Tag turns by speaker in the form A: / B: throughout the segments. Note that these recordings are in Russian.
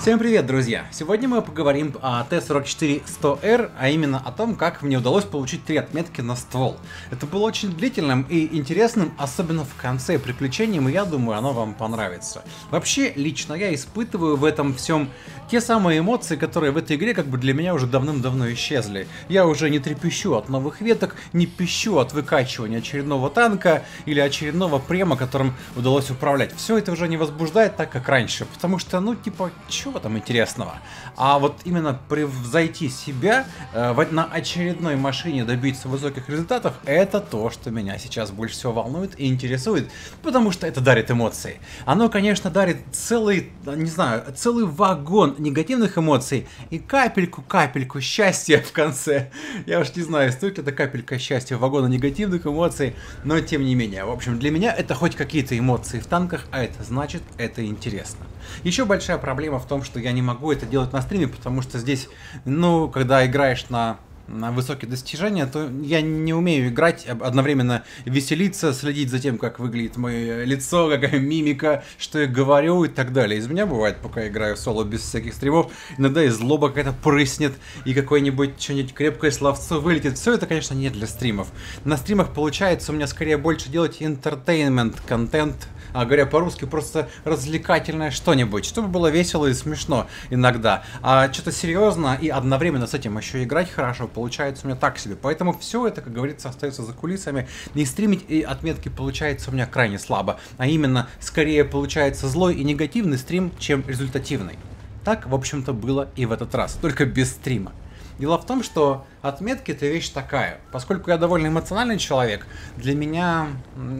A: Всем привет, друзья! Сегодня мы поговорим о Т-44-100R, а именно о том, как мне удалось получить три отметки на ствол. Это было очень длительным и интересным, особенно в конце приключением, и я думаю, оно вам понравится. Вообще, лично я испытываю в этом всем те самые эмоции, которые в этой игре как бы для меня уже давным-давно исчезли. Я уже не трепещу от новых веток, не пищу от выкачивания очередного танка или очередного према, которым удалось управлять. Все это уже не возбуждает так, как раньше, потому что, ну, типа, чего там интересного? А вот именно превзойти себя э, на очередной машине добиться высоких результатов, это то, что меня сейчас больше всего волнует и интересует, потому что это дарит эмоции. Оно, конечно, дарит целый, не знаю, целый вагон негативных эмоций и капельку-капельку счастья в конце. Я уж не знаю, стоит ли эта капелька счастья вагона негативных эмоций, но тем не менее. В общем, для меня это хоть какие-то эмоции в танках, а это значит, это интересно. Еще большая проблема в том, что я не могу это делать на стриме, потому что здесь, ну, когда играешь на на высокие достижения, то я не умею играть, одновременно веселиться, следить за тем, как выглядит мое лицо, какая мимика, что я говорю и так далее. Из меня бывает, пока я играю соло без всяких стримов, иногда и злоба какая-то прыснет, и какое-нибудь что-нибудь крепкое словцо вылетит. Все это, конечно, не для стримов. На стримах получается у меня скорее больше делать entertainment контент, а говоря по-русски, просто развлекательное что-нибудь, чтобы было весело и смешно иногда. А что-то серьезно и одновременно с этим еще играть хорошо получается у меня так себе. Поэтому все это, как говорится, остается за кулисами. И стримить и отметки получается у меня крайне слабо. А именно, скорее получается злой и негативный стрим, чем результативный. Так, в общем-то, было и в этот раз, только без стрима. Дело в том, что отметки это вещь такая. Поскольку я довольно эмоциональный человек, для меня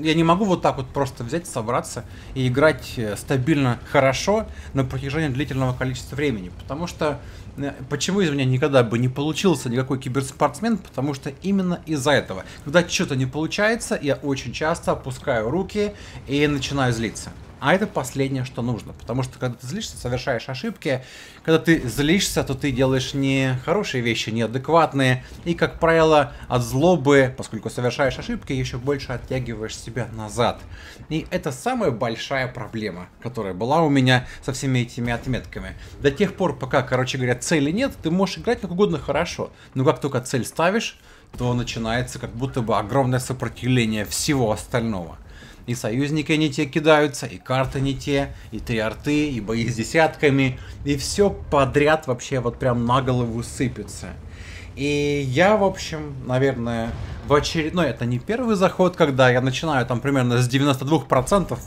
A: я не могу вот так вот просто взять, собраться и играть э, стабильно хорошо на протяжении длительного количества времени. Потому что э, Почему из меня никогда бы не получился никакой киберспортсмен? Потому что именно из-за этого. Когда что-то не получается, я очень часто опускаю руки и начинаю злиться. А это последнее, что нужно. Потому что когда ты злишься, совершаешь ошибки. Когда ты злишься, то ты делаешь не хорошие вещи, неадекватные. И, как правило, от злобы, поскольку совершаешь ошибки, еще больше оттягиваешь себя назад. И это самая большая проблема, которая была у меня со всеми этими отметками. До тех пор, пока, короче говоря, цели нет, ты можешь играть как угодно хорошо. Но как только цель ставишь, то начинается как будто бы огромное сопротивление всего остального и союзники не те кидаются, и карты не те, и три арты, и бои с десятками, и все подряд вообще вот прям на голову сыпется. И я, в общем, наверное, в очередной, это не первый заход, когда я начинаю там примерно с 92%,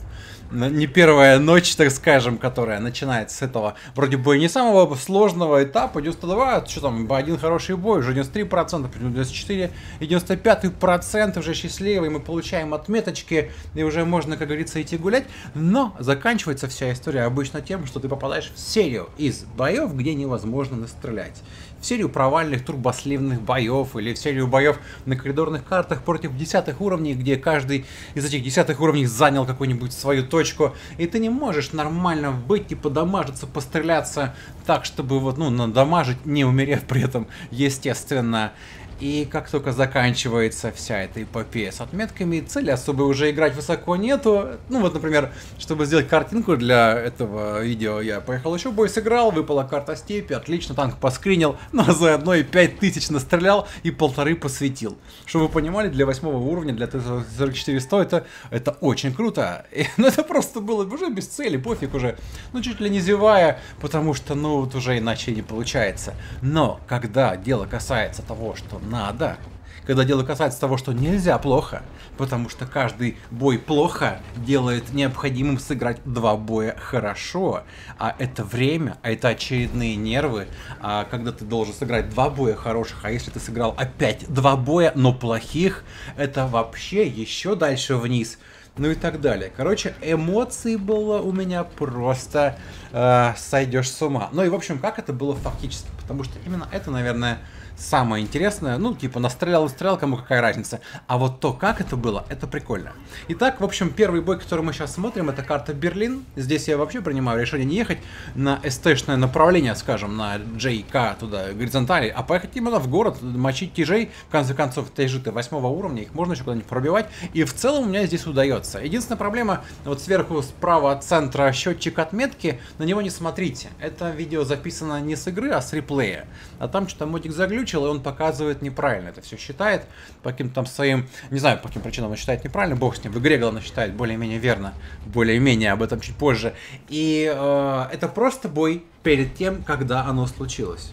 A: не первая ночь, так скажем, которая начинается с этого. Вроде бы не самого сложного этапа, 92, что там, один хороший бой, уже 93%, 94, и 95% уже счастливый, мы получаем отметочки, и уже можно, как говорится, идти гулять, но заканчивается вся история обычно тем, что ты попадаешь в серию из боев, где невозможно настрелять в серию провальных турбосливных боев или в серию боев на коридорных картах против десятых уровней, где каждый из этих десятых уровней занял какую-нибудь свою точку, и ты не можешь нормально быть и подамажиться, постреляться так, чтобы вот, ну, надамажить, не умерев при этом, естественно. И как только заканчивается вся эта эпопея с отметками, цели особо уже играть высоко нету. Ну вот, например, чтобы сделать картинку для этого видео, я поехал еще бой сыграл, выпала карта степи, отлично, танк поскринил, но заодно и 5000 настрелял и полторы посветил. Чтобы вы понимали, для восьмого уровня, для Т-44-100 это, это очень круто. И, ну это просто было уже без цели, пофиг уже. Ну чуть ли не зевая, потому что ну вот уже иначе не получается. Но когда дело касается того, что надо. Когда дело касается того, что нельзя плохо, потому что каждый бой плохо делает необходимым сыграть два боя хорошо, а это время, а это очередные нервы, а когда ты должен сыграть два боя хороших, а если ты сыграл опять два боя, но плохих, это вообще еще дальше вниз ну и так далее. Короче, эмоций было у меня просто э, сойдешь с ума. Ну и в общем, как это было фактически, потому что именно это, наверное, самое интересное. Ну, типа, настрелял и стрелял, кому какая разница. А вот то, как это было, это прикольно. Итак, в общем, первый бой, который мы сейчас смотрим, это карта Берлин. Здесь я вообще принимаю решение не ехать на СТ-шное направление, скажем, на JK туда, горизонтали, а поехать именно в город, мочить тяжей. В конце концов, тяжи-то восьмого уровня, их можно еще куда-нибудь пробивать. И в целом у меня здесь удается. Единственная проблема, вот сверху справа от центра счетчик отметки, на него не смотрите. Это видео записано не с игры, а с реплея. А там что-то модик заглючил, и он показывает неправильно это все считает. По каким-то там своим, не знаю, по каким причинам он считает неправильно, бог с ним. В игре, главное, считает более-менее верно. Более-менее, об этом чуть позже. И э, это просто бой перед тем, когда оно случилось.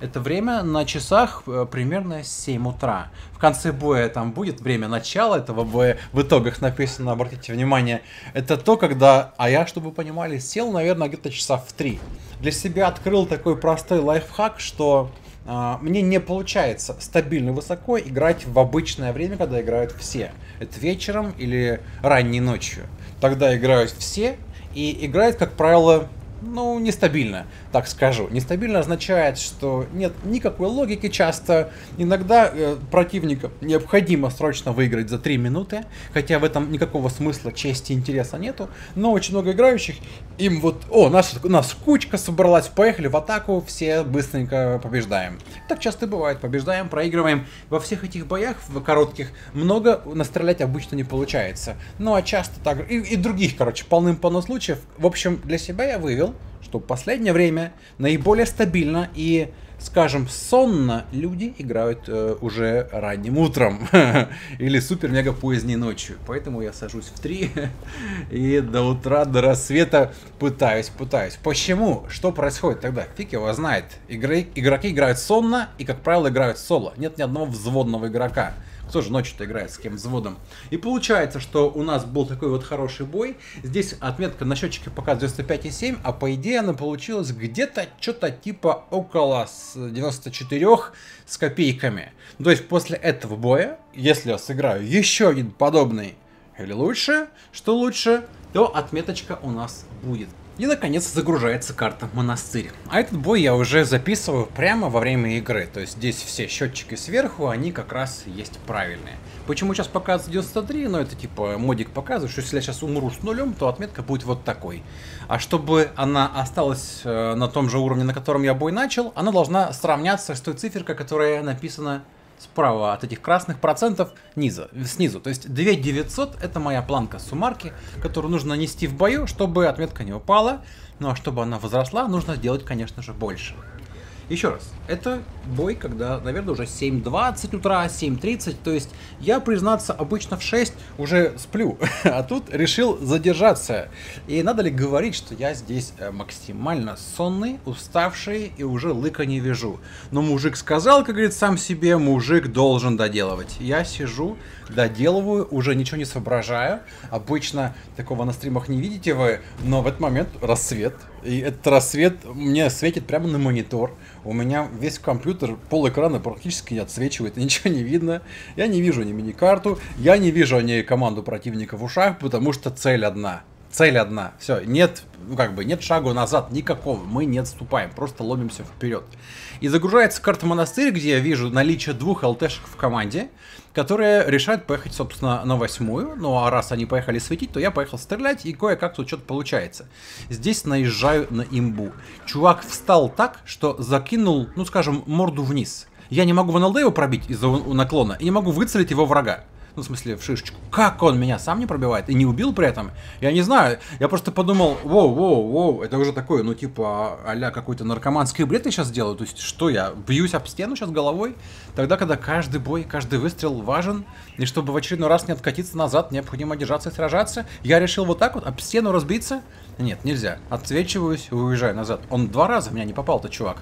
A: Это время на часах э, примерно 7 утра. В конце боя там будет время начала этого боя. В итогах написано, обратите внимание, это то, когда, а я, чтобы вы понимали, сел, наверное, где-то часа в 3. Для себя открыл такой простой лайфхак, что мне не получается стабильно высоко играть в обычное время, когда играют все. Это вечером или ранней ночью. Тогда играют все, и играет, как правило, ну, нестабильно, так скажу. Нестабильно означает, что нет никакой логики часто. Иногда э, противникам необходимо срочно выиграть за 3 минуты, хотя в этом никакого смысла, чести интереса нету. Но очень много играющих, им вот, о, нас, нас кучка собралась, поехали в атаку, все быстренько побеждаем. Так часто бывает, побеждаем, проигрываем. Во всех этих боях, в коротких, много настрелять обычно не получается. Ну, а часто так, и, и других, короче, полным-полно случаев. В общем, для себя я вывел, что в последнее время наиболее стабильно и, скажем, сонно люди играют э, уже ранним утром или супер-мега поздней ночью. Поэтому я сажусь в 3 и до утра, до рассвета пытаюсь, пытаюсь. Почему? Что происходит тогда? Фиг его знает. Игроки играют сонно и, как правило, играют соло. Нет ни одного взводного игрока. Кто же ночью-то играет с кем взводом? И получается, что у нас был такой вот хороший бой. Здесь отметка на счетчике показывает 95,7, а по идее она получилась где-то что-то типа около 94 с копейками. То есть после этого боя, если я сыграю еще один подобный или лучше, что лучше, то отметочка у нас будет. И наконец загружается карта Монастырь. А этот бой я уже записываю прямо во время игры. То есть здесь все счетчики сверху, они как раз есть правильные. Почему сейчас показывает 93? Ну это типа модик показывает, что если я сейчас умру с нулем, то отметка будет вот такой. А чтобы она осталась э, на том же уровне, на котором я бой начал, она должна сравняться с той циферкой, которая написана справа от этих красных процентов низа, снизу. То есть 2900 это моя планка суммарки, которую нужно нанести в бою, чтобы отметка не упала. Ну а чтобы она возросла, нужно сделать, конечно же, больше. Еще раз, это бой, когда, наверное, уже 7.20 утра, 7.30, то есть я, признаться, обычно в 6 уже сплю, а тут решил задержаться. И надо ли говорить, что я здесь э, максимально сонный, уставший и уже лыка не вижу. Но мужик сказал, как говорит сам себе, мужик должен доделывать. Я сижу, доделываю, уже ничего не соображаю. Обычно такого на стримах не видите вы, но в этот момент рассвет. И этот рассвет мне светит прямо на монитор. У меня весь компьютер, пол экрана практически не отсвечивает, ничего не видно. Я не вижу ни мини-карту, я не вижу ни команду противника в ушах, потому что цель одна. Цель одна. Все, нет, ну как бы, нет шагу назад никакого. Мы не отступаем, просто ломимся вперед. И загружается карта монастырь, где я вижу наличие двух ЛТшек в команде, которые решают поехать, собственно, на восьмую. Ну а раз они поехали светить, то я поехал стрелять, и кое-как тут что-то получается. Здесь наезжаю на имбу. Чувак встал так, что закинул, ну скажем, морду вниз. Я не могу в НЛД его пробить из-за наклона, и не могу выцелить его врага. Ну, в смысле, в шишечку. Как он меня сам не пробивает и не убил при этом? Я не знаю. Я просто подумал, воу, воу, воу, это уже такое, ну, типа, а какой-то наркоманский бред я сейчас делаю. То есть, что я, бьюсь об стену сейчас головой? Тогда, когда каждый бой, каждый выстрел важен, и чтобы в очередной раз не откатиться назад, необходимо держаться и сражаться, я решил вот так вот об стену разбиться? Нет, нельзя. Отсвечиваюсь и уезжаю назад. Он два раза меня не попал-то, чувак.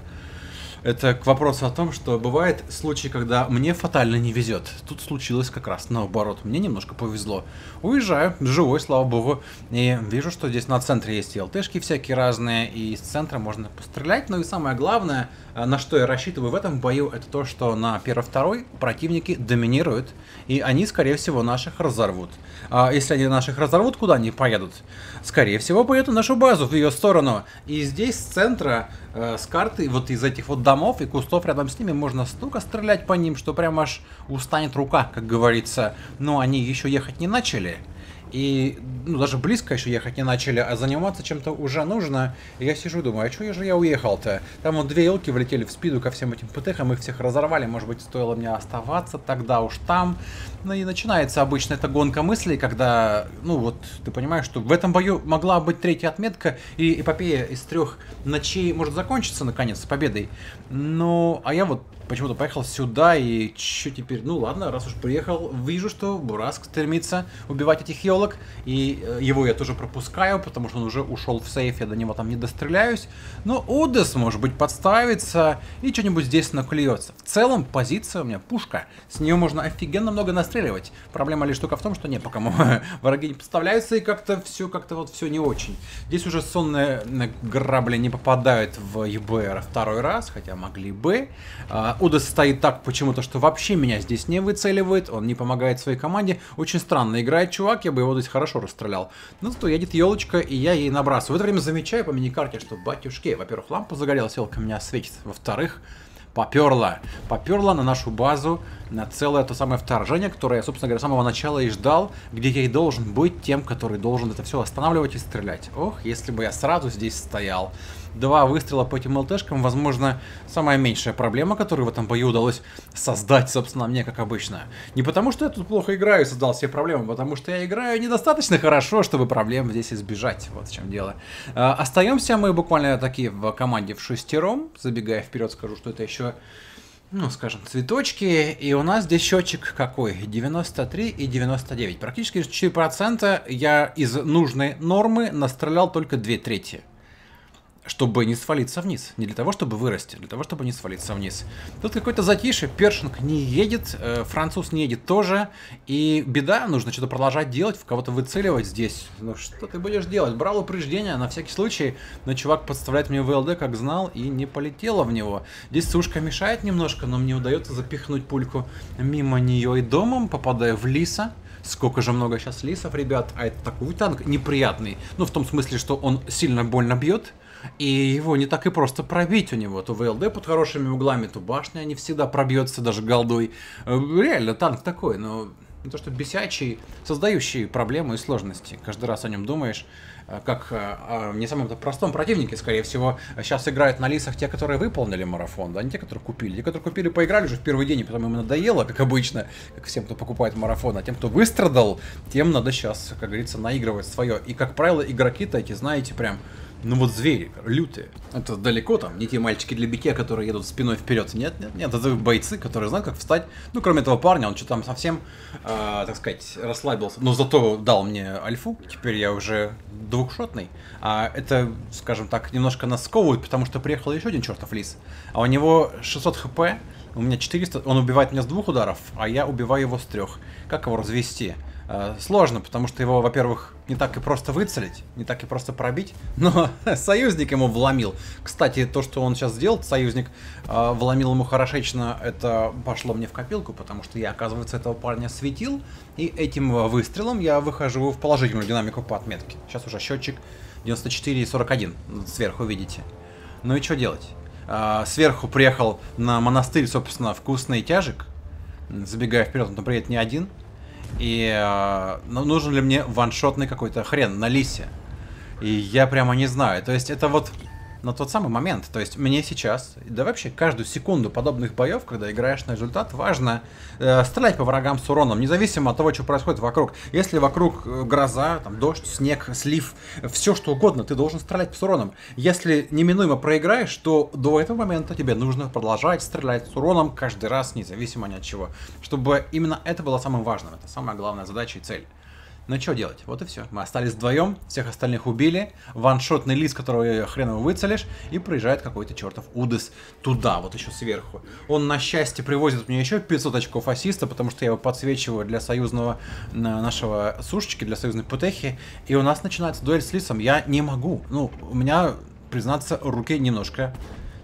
A: Это к вопросу о том, что бывает случаи, когда мне фатально не везет. Тут случилось как раз наоборот. Мне немножко повезло. Уезжаю, живой, слава богу. И вижу, что здесь на центре есть ЛТшки всякие разные, и из центра можно пострелять. Ну и самое главное, э, на что я рассчитываю в этом бою, это то, что на первый-второй противники доминируют, и они, скорее всего, наших разорвут. А если они наших разорвут, куда они поедут? Скорее всего, поедут в нашу базу, в ее сторону. И здесь с центра, э, с карты, вот из этих вот домов и кустов рядом с ними можно столько стрелять по ним, что прям аж устанет рука, как говорится. Но они еще ехать не начали. И ну, даже близко еще ехать не начали, а заниматься чем-то уже нужно. И я сижу думаю, а что же я уехал-то? Там вот две елки влетели в спиду ко всем этим ПТХам, их всех разорвали. Может быть, стоило мне оставаться тогда уж там. Ну и начинается обычно эта гонка мыслей, когда, ну вот, ты понимаешь, что в этом бою могла быть третья отметка, и эпопея из трех ночей может закончиться, наконец, с победой. Ну, а я вот почему-то поехал сюда, и что теперь? Ну ладно, раз уж приехал, вижу, что Бураск стремится убивать этих елок, и э, его я тоже пропускаю, потому что он уже ушел в сейф, я до него там не достреляюсь. Но Удес, может быть, подставится, и что-нибудь здесь наклюется. В целом, позиция у меня пушка, с нее можно офигенно много настреливать. Проблема лишь только в том, что не по кому враги не подставляются, и как-то все, как-то вот все не очень. Здесь уже сонные грабли не попадают в ЕБР второй раз, хотя могли бы. А, Удес стоит так почему-то, что вообще меня здесь не выцеливает, он не помогает своей команде. Очень странно играет чувак, я бы его здесь хорошо расстрелял. Ну зато едет елочка, и я ей набрасываю. В это время замечаю по миникарте, что батюшки, во-первых, лампа загорелась, елка меня светит. Во-вторых, поперла. Поперла на нашу базу, на целое то самое вторжение, которое я, собственно говоря, с самого начала и ждал, где я и должен быть тем, который должен это все останавливать и стрелять. Ох, если бы я сразу здесь стоял два выстрела по этим ЛТшкам, возможно, самая меньшая проблема, которую в этом бою удалось создать, собственно, мне, как обычно. Не потому, что я тут плохо играю и создал все проблемы, а потому что я играю недостаточно хорошо, чтобы проблем здесь избежать. Вот в чем дело. А, остаемся мы буквально такие в команде в шестером. Забегая вперед, скажу, что это еще ну, скажем, цветочки. И у нас здесь счетчик какой? 93 и 99. Практически 4% я из нужной нормы настрелял только 2 трети чтобы не свалиться вниз. Не для того, чтобы вырасти, а для того, чтобы не свалиться вниз. Тут какой-то затишье, Першинг не едет, э, француз не едет тоже. И беда, нужно что-то продолжать делать, в кого-то выцеливать здесь. Ну что ты будешь делать? Брал упреждение на всякий случай, но чувак подставляет мне ВЛД, как знал, и не полетело в него. Здесь сушка мешает немножко, но мне удается запихнуть пульку мимо нее и домом, попадая в лиса. Сколько же много сейчас лисов, ребят, а это такой танк неприятный. Ну, в том смысле, что он сильно больно бьет, и его не так и просто пробить у него. То ВЛД под хорошими углами, то башня не всегда пробьется даже голдой. Э, реально, танк такой, но не то что бесячий, создающий проблемы и сложности. Каждый раз о нем думаешь, э, как о не самом простом противнике, скорее всего. Сейчас играют на лисах те, которые выполнили марафон, да, не те, которые купили. Те, которые купили, поиграли уже в первый день, и потом им надоело, как обычно, как всем, кто покупает марафон. А тем, кто выстрадал, тем надо сейчас, как говорится, наигрывать свое. И, как правило, игроки-то эти, знаете, прям ну вот звери, лютые. Это далеко там, не те мальчики для битья, которые едут спиной вперед. Нет, нет, нет, это бойцы, которые знают, как встать. Ну, кроме этого парня, он что там совсем, э, так сказать, расслабился. Но зато дал мне альфу, теперь я уже двухшотный. А это, скажем так, немножко нас потому что приехал еще один чертов лис. А у него 600 хп, у меня 400, он убивает меня с двух ударов, а я убиваю его с трех. Как его развести? Э, сложно, потому что его, во-первых, не так и просто выцелить, не так и просто пробить, но союзник ему вломил. Кстати, то, что он сейчас сделал, союзник э, вломил ему хорошечно, это пошло мне в копилку, потому что я, оказывается, этого парня светил, и этим выстрелом я выхожу в положительную динамику по отметке. Сейчас уже счетчик 94 и 41, сверху видите. Ну и что делать? Э, сверху приехал на монастырь, собственно, вкусный тяжик, забегая вперед, он приедет не один, и э, ну, нужен ли мне ваншотный какой-то хрен на лисе. И я прямо не знаю. То есть это вот на тот самый момент. То есть мне сейчас, да вообще каждую секунду подобных боев, когда играешь на результат, важно э, стрелять по врагам с уроном, независимо от того, что происходит вокруг. Если вокруг э, гроза, там, дождь, снег, слив, все что угодно, ты должен стрелять с уроном. Если неминуемо проиграешь, то до этого момента тебе нужно продолжать стрелять с уроном каждый раз, независимо ни от чего. Чтобы именно это было самым важным. Это самая главная задача и цель. Ну что делать? Вот и все. Мы остались вдвоем, всех остальных убили. Ваншотный лист, которого хрен его выцелишь, и проезжает какой-то чертов Удес туда, вот еще сверху. Он, на счастье, привозит мне еще 500 очков ассиста, потому что я его подсвечиваю для союзного нашего сушечки, для союзной путехи. И у нас начинается дуэль с лисом. Я не могу. Ну, у меня, признаться, руки немножко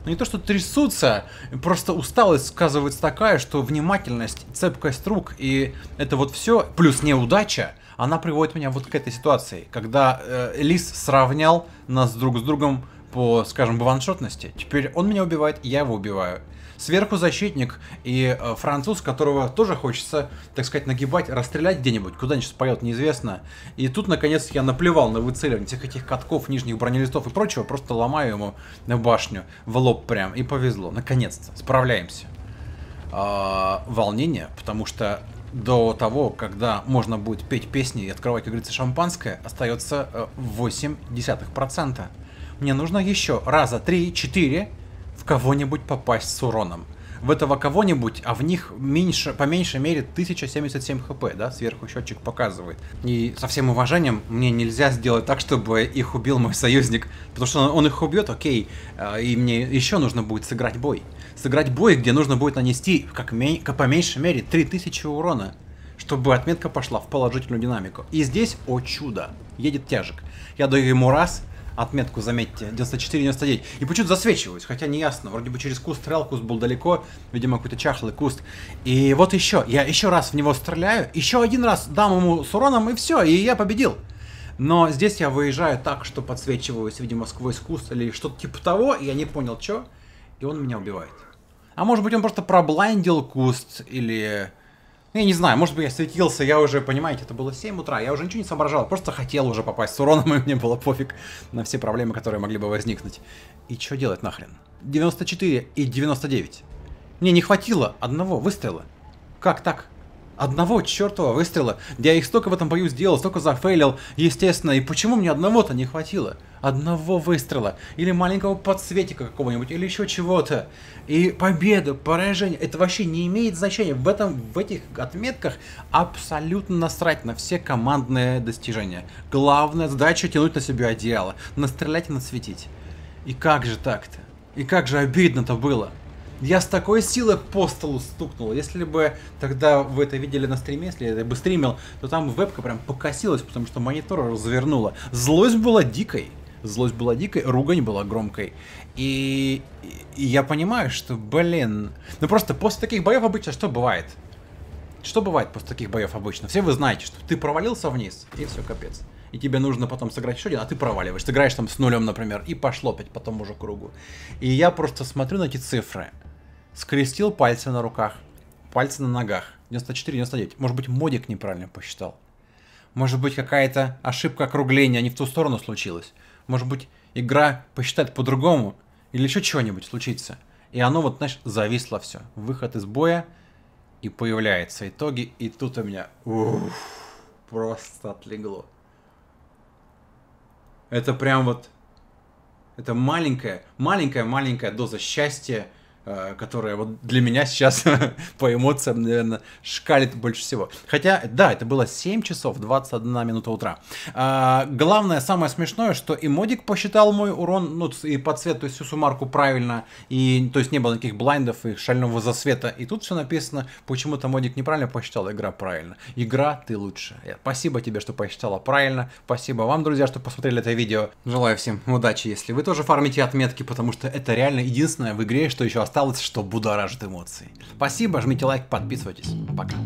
A: ну не то, что трясутся, просто усталость сказывается такая, что внимательность, цепкость рук и это вот все, плюс неудача, она приводит меня вот к этой ситуации, когда э, Лис сравнял нас друг с другом по, скажем, ваншотности. Теперь он меня убивает, я его убиваю. Сверху защитник и э, француз, которого тоже хочется, так сказать, нагибать, расстрелять где-нибудь, куда-нибудь поет, неизвестно. И тут, наконец, я наплевал на выцеливание всех этих катков, нижних бронелистов и прочего, просто ломаю ему на башню, в лоб прям, и повезло. Наконец-то, справляемся. А, волнение, потому что до того, когда можно будет петь песни и открывать, как говорится, шампанское, остается 0,8%. Э, Мне нужно еще раза 3-4 в кого-нибудь попасть с уроном. В этого кого-нибудь, а в них меньше, по меньшей мере 1077 хп, да, сверху счетчик показывает. И со всем уважением, мне нельзя сделать так, чтобы их убил мой союзник, потому что он, их убьет, окей, э, и мне еще нужно будет сыграть бой. Сыграть бой, где нужно будет нанести, как, как по меньшей мере, 3000 урона, чтобы отметка пошла в положительную динамику. И здесь, о чудо, едет тяжек. Я даю ему раз, отметку, заметьте, 94-99. И почему-то засвечиваюсь, хотя не ясно. Вроде бы через куст стрелял, куст был далеко, видимо, какой-то чахлый куст. И вот еще, я еще раз в него стреляю, еще один раз дам ему с уроном, и все, и я победил. Но здесь я выезжаю так, что подсвечиваюсь, видимо, сквозь куст или что-то типа того, и я не понял, что, и он меня убивает. А может быть он просто проблайндил куст, или ну, я не знаю, может быть я светился, я уже, понимаете, это было 7 утра, я уже ничего не соображал, просто хотел уже попасть с уроном, и мне было пофиг на все проблемы, которые могли бы возникнуть. И что делать нахрен? 94 и 99. Мне не хватило одного выстрела. Как так? Одного чертова выстрела. Я их столько в этом бою сделал, столько зафейлил, естественно. И почему мне одного-то не хватило? Одного выстрела. Или маленького подсветика какого-нибудь, или еще чего-то. И победа, поражение. Это вообще не имеет значения. В, этом, в этих отметках абсолютно насрать на все командные достижения. Главная задача тянуть на себя одеяло. Настрелять и насветить. И как же так-то? И как же обидно-то было. Я с такой силой по столу стукнул. Если бы тогда вы это видели на стриме, если я бы стримил, то там вебка прям покосилась, потому что монитор развернула. Злость была дикой. Злость была дикой, ругань была громкой. И, и я понимаю, что, блин... Ну просто после таких боев обычно что бывает? Что бывает после таких боев обычно? Все вы знаете, что ты провалился вниз, и все, капец. И тебе нужно потом сыграть еще один, а ты проваливаешь. Ты играешь там с нулем, например, и пошло опять потом уже кругу. И я просто смотрю на эти цифры скрестил пальцы на руках, пальцы на ногах. 94-99. Может быть, модик неправильно посчитал. Может быть, какая-то ошибка округления не в ту сторону случилась. Может быть, игра посчитает по-другому. Или еще чего-нибудь случится. И оно вот, знаешь, зависло все. Выход из боя. И появляются итоги. И тут у меня... Уф, просто отлегло. Это прям вот... Это маленькая, маленькая-маленькая доза счастья которая вот для меня сейчас по эмоциям, наверное, шкалит больше всего. Хотя, да, это было 7 часов 21 минута утра. А, главное, самое смешное, что и модик посчитал мой урон, ну, и по цвету, есть всю суммарку правильно, и, то есть не было никаких блайндов и шального засвета. И тут все написано, почему-то модик неправильно посчитал, игра правильно. Игра, ты лучше. Спасибо тебе, что посчитала правильно. Спасибо вам, друзья, что посмотрели это видео. Желаю всем удачи, если вы тоже фармите отметки, потому что это реально единственное в игре, что еще осталось осталось, что будоражит эмоции. Спасибо, жмите лайк, подписывайтесь. Пока.